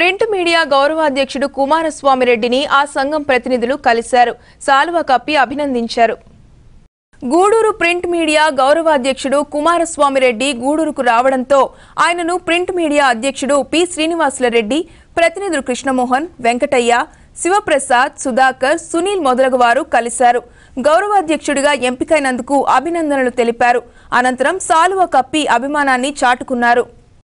Print media గౌరవాధ్యక్షుడు కుమారస్వామి రెడ్డిని ఆ సంఘం ప్రతినిధులు కలిశారు. సాలువ కప్పి అభినందించారు. గూడూరు ప్రింట్ మీడియా గౌరవాధ్యక్షుడు కుమారస్వామి రెడ్డి గూడూరుకు రావడంతో ఆయనను ప్రింట్ మీడియా అధ్యక్షుడు పి. శ్రీనివాసులరెడ్డి ప్రతినిధులు కృష్ణమోహన్ వెంకటయ్య శివప్రసాద్ సుధాకర్ సునీల్ మొదలగు వారు కలిశారు. గౌరవాధ్యక్షుడిగా ఎంపికైనందుకు అభినందనలు తెలిపారు. అనంతరం సాలువ కప్పి అభిమానాన్ని చాటుకున్నారు.